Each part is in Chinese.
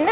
होइन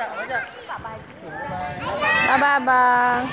拜拜拜。